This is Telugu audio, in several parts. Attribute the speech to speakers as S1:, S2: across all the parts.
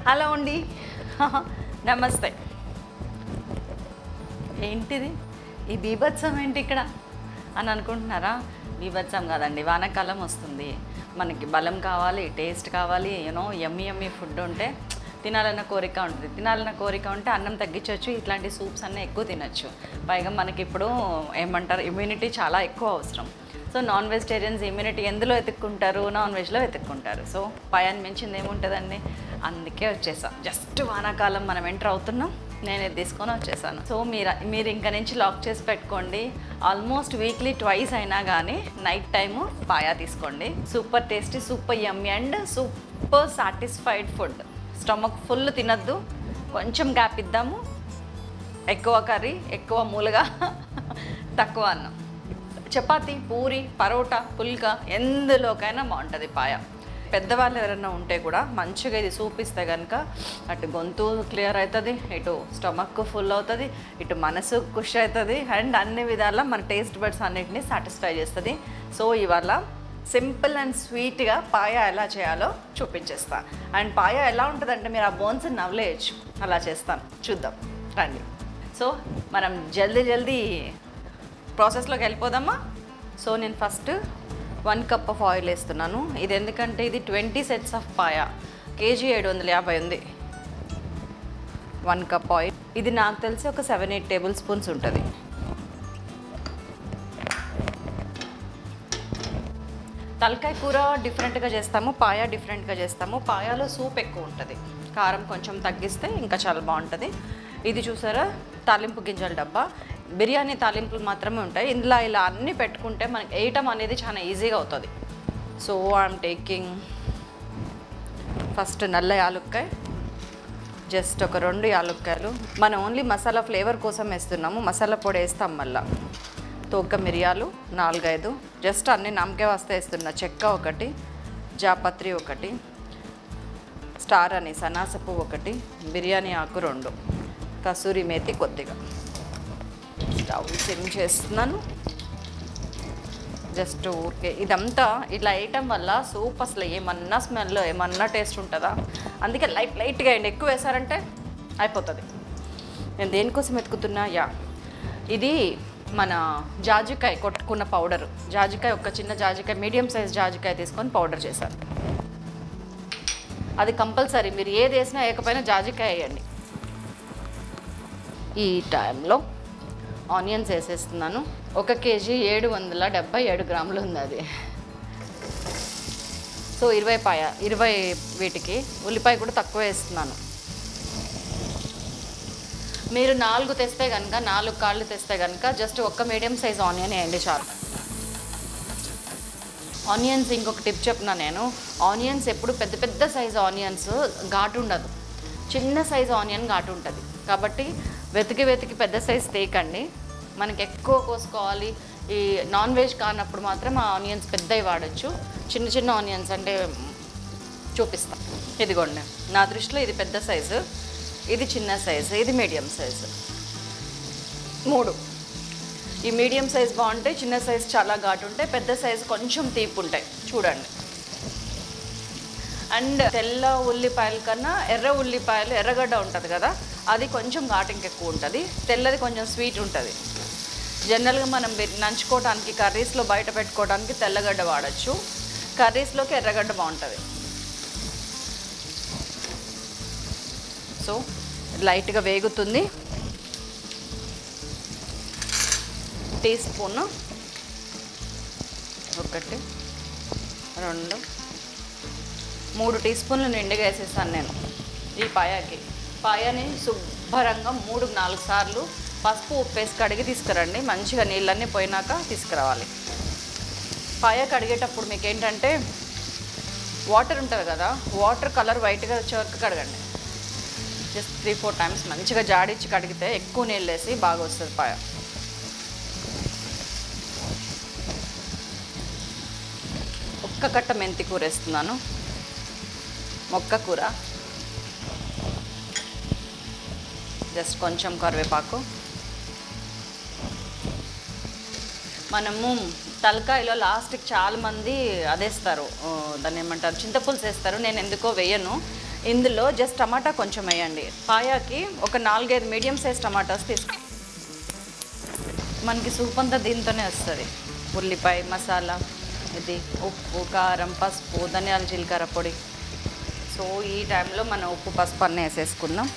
S1: హలో అండి. నమస్తే. ఏంటిది? ఈ బీభత్సం ఏంటి ఇక్కడ? అని అనుకుంటున్నారా? బీభత్సం కాదండి వానాకాలం వస్తుంది. మనకి బలం కావాలి టేస్ట్ కావాలి యూనో ఎమ్మి ఎమ్మి ఫుడ్ ఉంటే తినాలన్న కోరిక ఉంటుంది. తినాలన్న కోరిక ఉంటే అన్నం తగ్గించవచ్చు ఇట్లాంటి సూప్స్ అన్నీ ఎక్కువ తినచ్చు. పైగా మనకి ఇప్పుడు ఏమంటారు ఇమ్యూనిటీ చాలా ఎక్కువ అవసరం. సో నాన్ వెజిటేరియన్స్ ఇమ్యూనిటీ ఎందులో వెతుక్కుంటారు నాన్ వెజ్లో వెతుక్కుంటారు సో పయాన్ని మించింది ఏముంటుందండి? అందుకే వచ్చేసాం. జస్ట్ వానాకాలం మనం ఎంటర్ అవుతున్నాం నేను తీసుకొని వచ్చేసాను. సో మీరు మీరు ఇంక నుంచి లాక్ చేసి పెట్టుకోండి. ఆల్మోస్ట్ వీక్లీ ట్వైస్ అయినా కానీ నైట్ టైము పాయా తీసుకోండి. Super tasty super yummy and super satisfied food. Stomach full తినద్దు. కొంచెం గ్యాప్ ఇద్దాము. ఎక్కువ కర్రీ ఎక్కువ మూలగా. తక్కువ అన్నం. చపాతి పూరి పరోటా పుల్కా ఎందులోకైనా బాగుంటుంది పాయా. పెద్దవాళ్ళు ఎవరైనా ఉంటే కూడా మంచిగా ఇది సూప్ ఇస్తే కనుక అటు గొంతు క్లియర్ అవుతుంది ఇటు స్టమక్ ఫుల్ అవుతుంది ఇటు మనసు ఖుషి అవుతుంది అండ్ అన్ని విధాలా మన టేస్ట్ బడ్స్ అన్నిటిని సాటిస్ఫై చేస్తుంది. సో ఇవాళ సింపుల్ అండ్ స్వీట్గా పాయ ఎలా చేయాలో చూపించేస్తాను అండ్ పాయ ఎలా ఉంటుందంటే మీరు ఆ బోన్స్ నవ్వలేయచ్చు. అలా చేస్తాను. చూద్దాం. రండి. సో మనం జల్దీ జల్దీ ప్రాసెస్లోకి వెళ్ళిపోదామా? సో నేను first one cup of oil వేస్తున్నాను. ఇది ఎందుకంటే ఇది twenty sets of paya. KG ఏడు వందల యాభై ఉంది. One cup oil. ఇది నాకు తెలిసి ఒక సెవెన్ ఎయిట్ టేబుల్ స్పూన్స్ ఉంటుంది. తలకాయ కూర డిఫరెంట్గా చేస్తాము పాయా డిఫరెంట్గా చేస్తాము. పాయాలో సూప్ ఎక్కువ ఉంటుంది. కారం కొంచెం తగ్గిస్తే ఇంకా చాలా బాగుంటుంది. ఇది చూసారా? తాలింపు గింజల డబ్బా. బిర్యానీ తాలింపులు మాత్రమే ఉంటాయి. ఇందులో ఇలా అన్నీ పెట్టుకుంటే మనకి వేయటం అనేది చాలా ఈజీగా అవుతుంది. సో ఐఎమ్ టేకింగ్ ఫస్ట్ నల్ల యాలుక్కాయ జస్ట్ ఒక రెండు యాలుక్కాయలు. మనం ఓన్లీ మసాలా ఫ్లేవర్ కోసం వేస్తున్నాము. మసాలా పొడి వేస్తాం మళ్ళా. తోక మిరియాలు నాలుగైదు. జస్ట్ అన్ని నమ్మకే వస్తే వేస్తున్నా. చెక్క ఒకటి జాపత్రి ఒకటి స్టార్ అని సనాసపు ఒకటి బిర్యానీ ఆకు రెండు కసూరి మేతి కొద్దిగా. స్టవ్ సిమ్ చేస్తున్నాను? జస్ట్ ఊరికే. ఇదంతా ఇట్లా వేయటం వల్ల సూప్ అసలు ఏమన్నా స్మెల్ ఏమన్నా టేస్ట్ ఉంటుందా? అందుకే లైట్ లైట్గా వేయండి ఎక్కువ వేసారంటే అయిపోతుంది. నేను దేనికోసం ఎత్తుకుతున్నా యా. ఇది మన జాజికాయ కొట్టుకున్న పౌడర్. జాజికాయ ఒక చిన్న జాజికాయ మీడియం సైజ్ జాజికాయ తీసుకొని పౌడర్ చేశాను. అది కంపల్సరీ. మీరు ఏది వేసినా వేయకపోయినా జాజికాయ వేయండి. ఈ టైంలో ఆనియన్స్ వేసేస్తున్నాను ఒక కేజీ ఏడు వందల డెబ్బై ఏడు గ్రాములు ఉంది అది. సో ఇరవై పాయ ఇరవై వీటికి ఉల్లిపాయ కూడా తక్కువ వేస్తున్నాను. మీరు నాలుగు తెస్తే కనుక నాలుగు కాళ్ళు తెస్తే కనుక జస్ట్ ఒక్క మీడియం సైజ్ ఆనియన్ వేయండి చాలు. ఆనియన్స్ ఇంకొక టిప్ చెప్పిన నేను. ఆనియన్స్ ఎప్పుడు పెద్ద పెద్ద సైజ్ ఆనియన్స్ ఘాటు ఉండదు. చిన్న సైజ్ ఆనియన్ ఘాటు ఉంటుంది. కాబట్టి వెతికి వెతికి పెద్ద సైజ్ తేకండి మనకి ఎక్కువ కోసుకోవాలి. ఈ నాన్ వెజ్ కానప్పుడు మాత్రం ఆ ఆనియన్స్ పెద్దవి వాడచ్చు. చిన్న చిన్న ఆనియన్స్ అంటే చూపిస్తా. ఇదిగోండి. నా దృష్టిలో ఇది పెద్ద సైజు ఇది చిన్న సైజు ఇది మీడియం సైజు మూడు. ఈ మీడియం సైజ్ బాగుంటాయి చిన్న సైజ్ చాలా ఘాటు ఉంటాయి పెద్ద సైజు కొంచెం తీపి ఉంటాయి. చూడండి. అండ్ తెల్ల ఉల్లిపాయల కన్నా ఎర్ర ఉల్లిపాయలు ఎర్రగడ్డ ఉంటుంది కదా అది కొంచెం ఘాటింగ్ ఎక్కువ ఉంటుంది. తెల్లది కొంచెం స్వీట్ ఉంటుంది. జనరల్గా మనం నంచుకోవడానికి కర్రీస్లో బయట పెట్టుకోవడానికి తెల్లగడ్డ వాడచ్చు. కర్రీస్లోకి ఎర్రగడ్డ బాగుంటుంది. సో లైట్గా వేగుతుంది. టీ స్పూన్ ఒకటి రెండు మూడు టీ స్పూన్లు నిండుగా వేసేసాను నేను ఈ పాయాకి. పాయని శుభ్రంగా మూడు నాలుగు సార్లు పసుపు ఉప్పు వేసి కడిగి తీసుకురండి. మంచిగా నీళ్ళన్నీ పోయినాక తీసుకురావాలి. పాయ కడిగేటప్పుడు మీకు ఏంటంటే వాటర్ ఉంటుంది కదా వాటర్ కలర్ వైట్గా వచ్చే వరకు కడగండి. జస్ట్ త్రీ ఫోర్ టైమ్స్ మంచిగా జాడిచ్చి కడిగితే ఎక్కువ నీళ్ళు వేసి బాగా వస్తుంది పాయ. ఒక్క కట్ట మెంతి కూర వేస్తున్నాను. మొక్క కూర. జస్ట్ కొంచెం కరివేపాకు. మనము తలకాయలో లాస్ట్కి చాలామంది అదేస్తారు దాన్ని ఏమంటారు చింతపులుసు వేస్తారు. నేను ఎందుకో వేయను. ఇందులో జస్ట్ టమాటా కొంచెం వేయండి. పాయాకి ఒక నాలుగైదు మీడియం సైజ్ టమాటాస్ తీసుకు మనకి సూప్ అంతా దీంతోనే వస్తుంది. ఉల్లిపాయ మసాలా ఇది ఉప్పు కారం పసుపు ధనియాల జీలకర్ర పొడి. సో ఈ టైంలో మనం ఉప్పు పసుపు అన్నీ వేసేసుకుందాం.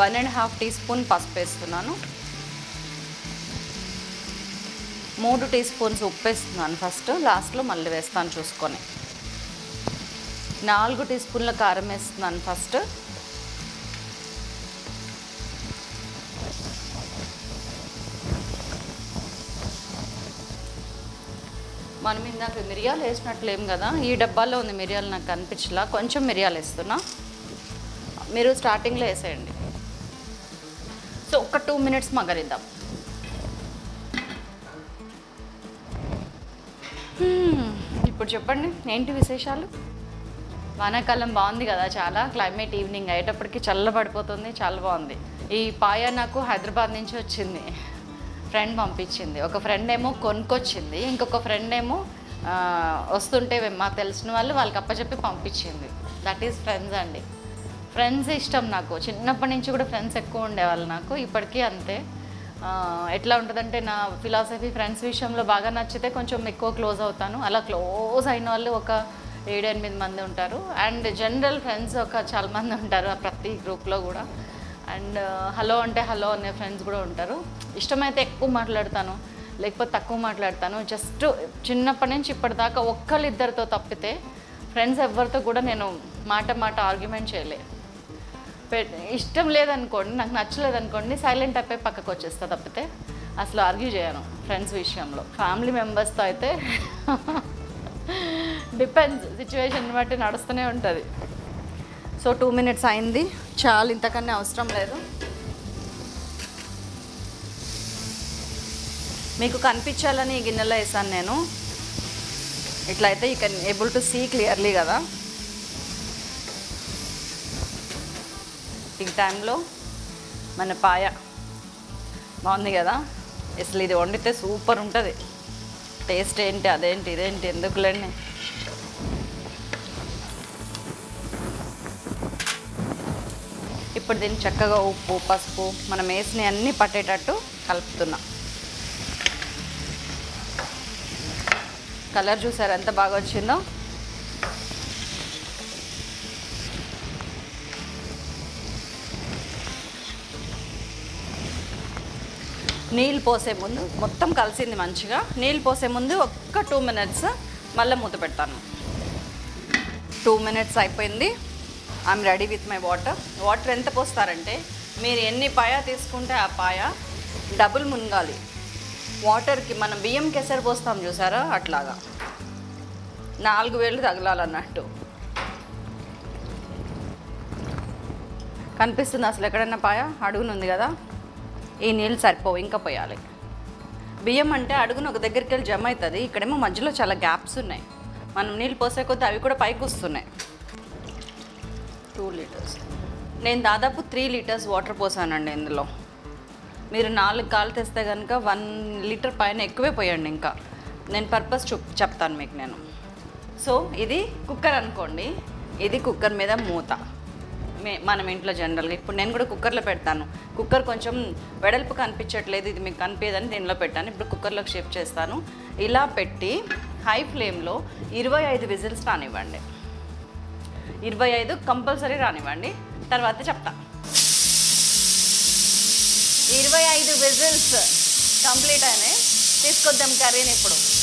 S1: One and half teaspoon పసుపు వేస్తున్నాను. మూడు టీ స్పూన్స్ ఉప్పు వేస్తున్నాను ఫస్ట్ లాస్ట్లో మళ్ళీ వేస్తాను చూసుకొని. నాలుగు టీ స్పూన్ల కారం వేస్తున్నాను ఫస్ట్. మనం ఇందాక మిరియాలు వేసినట్లేం కదా ఈ డబ్బాలో ఉంది మిరియాలు నాకు కనిపించలా కొంచెం మిరియాలు వేస్తున్నా. మీరు స్టార్టింగ్లో వేసేయండి. సో ఒక టూ మినిట్స్ మగరిద్దాం. ఇప్పుడు చెప్పండి ఏంటి విశేషాలు? వానాకాలం బాగుంది కదా చాలా క్లైమేట్ ఈవినింగ్ అయ్యేటప్పటికి చల్లబడిపోతుంది చాలా బాగుంది. ఈ పాయ నాకు హైదరాబాద్ నుంచి వచ్చింది ఫ్రెండ్ పంపించింది. ఒక ఫ్రెండ్ ఏమో కొనుక్కొచ్చింది ఇంకొక ఫ్రెండ్ ఏమో వస్తుంటే మాకు తెలిసిన వాళ్ళు వాళ్ళకి అప్పచెప్పి పంపించింది. దట్ ఈస్ ఫ్రెండ్స్ అండి. ఫ్రెండ్స్ ఇష్టం నాకు. చిన్నప్పటి నుంచి కూడా ఫ్రెండ్స్ ఎక్కువ ఉండేవాళ్ళు నాకు. ఇప్పటికీ అంతే. ఎట్లా ఉంటుందంటే నా ఫిలాసఫీ ఫ్రెండ్స్ విషయంలో బాగా నచ్చితే కొంచెం ఎక్కువ క్లోజ్ అవుతాను. అలా క్లోజ్ అయిన వాళ్ళు ఒక ఏడు ఎనిమిది మంది ఉంటారు. అండ్ జనరల్ ఫ్రెండ్స్ ఒక చాలా మంది ఉంటారు ఆ ప్రతి గ్రూప్లో కూడా. అండ్ హలో అంటే హలో అనే ఫ్రెండ్స్ కూడా ఉంటారు. ఇష్టమైతే ఎక్కువ మాట్లాడతాను. లేకపోతే తక్కువ మాట్లాడతాను. జస్ట్ చిన్నప్పటి నుంచి ఇప్పటిదాకా ఒక్కళ్ళిద్దరితో తప్పితే ఫ్రెండ్స్ ఎవరితో కూడా నేను మాట మాట ఆర్గ్యుమెంట్ చేయలే. ఇష్టం లేదనుకోండి నాకు నచ్చలేదు అనుకోండి సైలెంట్ అయిపోయి పక్కకు వచ్చేస్తా తప్పితే అసలు ఆర్గ్యూ చేయను ఫ్రెండ్స్ విషయంలో. ఫ్యామిలీ మెంబర్స్తో అయితే డిపెండ్స్ సిచ్యువేషన్ బట్టి నడుస్తూనే ఉంటుంది. సో టూ మినిట్స్ అయింది. చాలు ఇంతకన్నా అవసరం లేదు. మీకు కనిపించాలని ఈ గిన్నెలో వేసాను నేను. ఇట్లయితే you can able to see clearly కదా. ఈ టైంలో మన పాయ బాగుంది కదా? అసలు ఇది వండితే సూపర్ ఉంటుంది. టేస్ట్ ఏంటి అదేంటి ఇదేంటి ఎందుకులేండి ఇప్పుడు దీన్ని చక్కగా ఉప్పు పసుపు మనం వేసిన అన్నీ పట్టేటట్టు కలుపుతున్నాం. కలర్ చూసారు ఎంత బాగా వచ్చిందో? నీళ్ళు పోసే ముందు మొత్తం కలిసింది మంచిగా. నీళ్ళు పోసే ముందు ఒక్క టూ మినిట్స్ మళ్ళీ మూత పెడతాను. టూ మినిట్స్ అయిపోయింది. I'm ready with my water water ఎంత పోస్తారంటే మీరు ఎన్ని పాయ తీసుకుంటే ఆ పాయ డబుల్ మునగాలి. వాటర్కి మనం బియ్యం కేసరి పోస్తాం చూసారా? అట్లాగా. నాలుగు వేలు తగలాలన్నట్టు. కనిపిస్తుంది అసలు ఎక్కడన్నా పాయ? అడుగునుంది కదా. ఈ నీళ్ళు సరిపోవు ఇంకా పోయాలి. బియ్యం అంటే అడుగున ఒక దగ్గరికి వెళ్ళి జమ అవుతుంది ఇక్కడేమో మధ్యలో చాలా గ్యాప్స్ ఉన్నాయి. మనం నీళ్ళు పోసే కొద్దీ అవి కూడా పైకి వస్తున్నాయి. టూ లీటర్స్ నేను దాదాపు త్రీ లీటర్స్ వాటర్ పోసానండి ఇందులో. మీరు నాలుగు కాలు తెస్తే కనుక వన్ లీటర్ పైన ఎక్కువే పోయండి ఇంకా. నేను పర్పస్ చూ చెప్తాను మీకు నేను. సో ఇది కుక్కర్ అనుకోండి. ఇది కుక్కర్ మీద మూత. మనం ఇంట్లో జనరల్గా. ఇప్పుడు నేను కూడా కుక్కర్లో పెడతాను. కుక్కర్ కొంచెం వెడల్పు కనిపించట్లేదు ఇది మీకు కనిపించదని దీనిలో పెట్టాను. ఇప్పుడు కుక్కర్లోకి షిఫ్ట్ చేస్తాను. ఇలా పెట్టి హై ఫ్లేమ్లో ఇరవై ఐదు విజిల్స్ రానివ్వండి. ఇరవై ఐదు కంపల్సరీ రానివ్వండి. తర్వాత చెప్తా. ఇరవై ఐదు విజిల్స్ కంప్లీట్ అయినాయి. తీసుకొద్దాం కర్రీని ఇప్పుడు.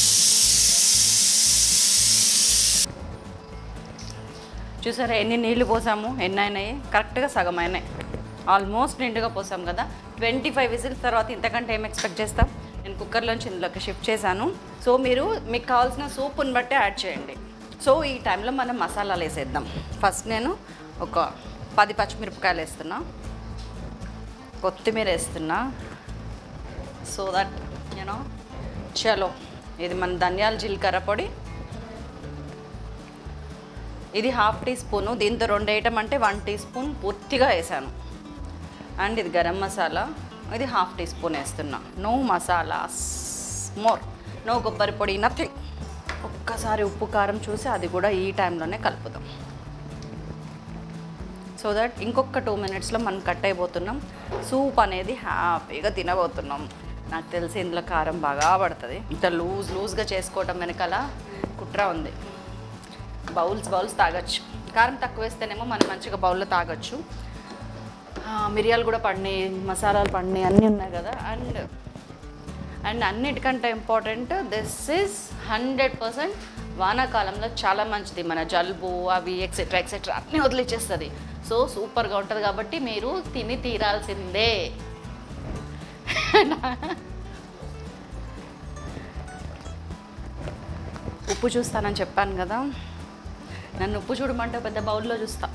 S1: చూసారా ఎన్ని నీళ్ళు పోసాము? ఎన్ని అయినాయి కరెక్ట్గా సగం అయినాయి. ఆల్మోస్ట్ నిండుగా పోసాం కదా. ట్వంటీ ఫైవ్ విజిల్స్ తర్వాత ఇంతకంటే ఏం ఎక్స్పెక్ట్ చేస్తాం? నేను కుక్కర్లోంచి ఇందులోకి షిఫ్ట్ చేశాను. సో మీరు మీకు కావాల్సిన సూప్ని బట్టి యాడ్ చేయండి. సో ఈ టైంలో మనం మసాలాలు వేసేద్దాం. ఫస్ట్ నేను ఒక పది పచ్చిమిరపకాయలు వేస్తున్నా. కొత్తిమీర వేస్తున్నా. సో దట్ యూనో చలో. ఇది మన ధనియాల జీలకర్ర పొడి. ఇది హాఫ్ టీ స్పూను. దీంతో రెండు వేయటం అంటే వన్ టీ స్పూన్ పూర్తిగా వేసాను. అండ్ ఇది గరం మసాలా. ఇది హాఫ్ టీ స్పూన్ వేస్తున్నా. No masalas more. నో కొబ్బరి పొడి నథింగ్ ఒక్కసారి ఉప్పు కారం చూసి అది కూడా ఈ టైంలోనే కలుపుదాం. సో దట్ ఇంకొక టూ మినిట్స్లో మనం కట్ అయిపోతున్నాం. సూప్ అనేది హ్యాపీగా తినబోతున్నాం. నాకు తెలిసి ఇందులో కారం బాగా పడుతుంది. ఇంత లూజ్ లూజ్గా చేసుకోవటం వెనకాల కుట్ర ఉంది. బౌల్స్ బౌల్స్ తాగొచ్చు. కారం తక్కువ వేస్తేనేమో మనం మంచిగా బౌల్లో తాగొచ్చు. మిరియాలు కూడా పడినాయి మసాలాలు పడినాయి అన్నీ ఉన్నాయి కదా. అండ్ అండ్ అన్నిటికంటే important this is hundred percent వానాకాలంలో చాలా మంచిది. మన జలుబు అవి ఎక్సెట్రా ఎక్సెట్రా అన్నీ వదిలిచ్చేస్తుంది. సో సూపర్గా ఉంటుంది కాబట్టి మీరు తిని తీరాల్సిందే. ఉప్పు చూస్తానని చెప్పాను కదా. నన్ను ఉప్పు చూడమంటే పెద్ద బౌల్లో చూస్తా.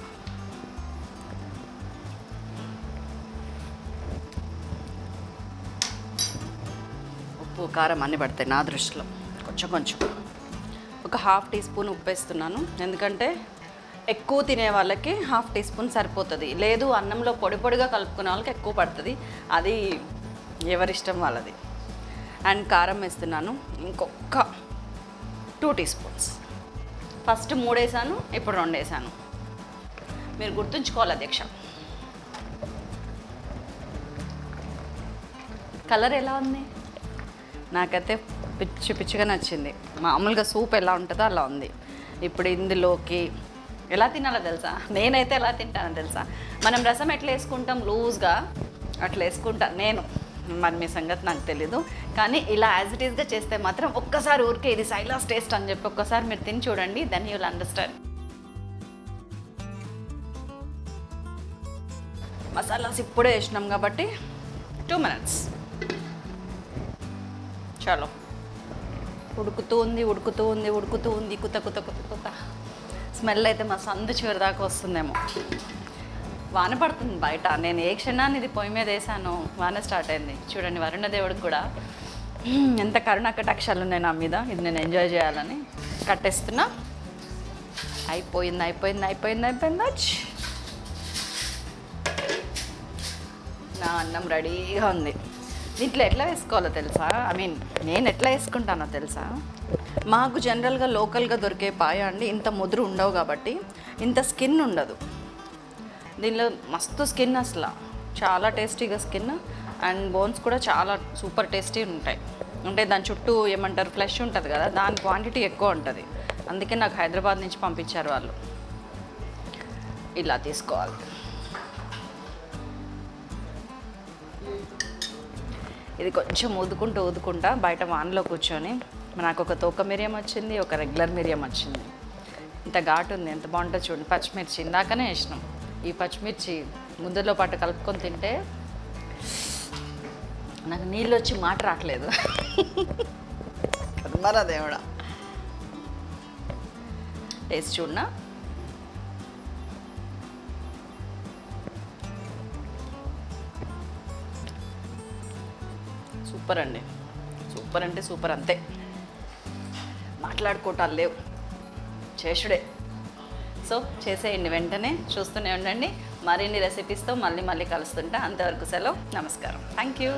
S1: ఉప్పు కారం అన్నీ పడతాయి నా దృష్టిలో. కొంచెం కొంచెం. ఒక హాఫ్ టీ స్పూన్ ఉప్పు వేస్తున్నాను ఎందుకంటే ఎక్కువ తినే వాళ్ళకి హాఫ్ టీ స్పూన్ సరిపోతుంది. లేదు అన్నంలో పొడి పొడిగా కలుపుకునే వాళ్ళకి ఎక్కువ పడుతుంది. అది ఎవరిష్టం వాళ్ళది. అండ్ కారం వేస్తున్నాను. ఇంకొక టూ టీ స్పూన్స్. ఫస్ట్ మూడు వేసాను ఇప్పుడు రెండు వేసాను మీరు గుర్తుంచుకోవాలి అధ్యక్ష. కలర్ ఎలా ఉంది? నాకైతే పిచ్చి పిచ్చిగా నచ్చింది. మామూలుగా సూప్ ఎలా ఉంటుందో అలా ఉంది. ఇప్పుడు ఇందులోకి ఎలా తినాలో తెలుసా? నేనైతే ఎలా తింటానో తెలుసా? మనం రసం ఎట్లా వేసుకుంటాం? లూజ్గా అట్లా వేసుకుంటాను నేను. మరి మీ సంగతి నాకు తెలీదు. కానీ ఇలా యాజ్ ఇట్ ఈస్గా చేస్తే మాత్రం ఒక్కసారి ఊరికే ఇది సైలాస్ టేస్ట్ అని చెప్పి ఒక్కసారి మీరు తిని చూడండి దెన్ యూల్ అండర్స్టాండ్ మసాలాస్ ఇప్పుడే వేసినాం కాబట్టి టూ మినిట్స్ చాలు. ఉడుకుతూ ఉంది ఉడుకుతూ ఉంది ఉడుకుతూ ఉంది కుత కుత కుత కుత. స్మెల్ అయితే మా సందు చివరి దాకా వస్తుందేమో. వాన పడుతుంది బయట. నేను ఏ క్షణాన్ని ఇది పొయ్యి మీద వేసాను వాన స్టార్ట్ అయింది. చూడండి వరుణ దేవుడికి కూడా ఎంత కరుణ కటాక్షాలు ఉన్నాయి నా మీద. ఇది నేను ఎంజాయ్ చేయాలని కట్టేస్తున్నా. అయిపోయింది అయిపోయింది అయిపోయింది అయిపోయింది. వచ్చి నా అన్నం రెడీగా ఉంది. దీంట్లో ఎట్లా వేసుకోవాలో తెలుసా? ఐ మీన్ నేను ఎట్లా వేసుకుంటానో తెలుసా? మాకు జనరల్గా లోకల్గా దొరికే పాయ అండి. ఇంత ముదురు ఉండవు కాబట్టి ఇంత స్కిన్ ఉండదు. దీనిలో మస్తు స్కిన్ అసలు. చాలా టేస్టీగా స్కిన్ అండ్ బోన్స్ కూడా చాలా సూపర్ టేస్టీ ఉంటాయి. అంటే దాని చుట్టూ ఏమంటారు ఫ్లెష్ ఉంటుంది కదా దాని క్వాంటిటీ ఎక్కువ ఉంటుంది. అందుకే నాకు హైదరాబాద్ నుంచి పంపించారు వాళ్ళు. ఇలా తీసుకోవాలి. ఇది కొంచెం ఊదుకుంటూ ఊదుకుంటా బయట వానలో కూర్చొని నాకు ఒక తోక మిరియం వచ్చింది ఒక రెగ్యులర్ మిరియం వచ్చింది. ఇంత ఘాటు ఉంది ఎంత బాగుంటుంది చూడండి. పచ్చిమిర్చి ఇందాకనే వేసినాం. ఈ పచ్చిమిర్చి ముద్దలో పాటు కలుపుకొని తింటే నాకు నీళ్ళు వచ్చి మాట రావట్లేదు. కర్మరా దేవుడా. టేస్ట్ చూడనా? సూపర్ అండి. సూపర్ అంటే సూపర్ అంతే. మాట్లాడుకోవటాలు లేవు. చేసుడే సో చేసేయండి వెంటనే చూస్తూనే ఉండండి. మరిన్ని రెసిపీస్తో మళ్ళీ మళ్ళీ కలుస్తుంటా. అంతవరకు సెలవు. నమస్కారం. Thank you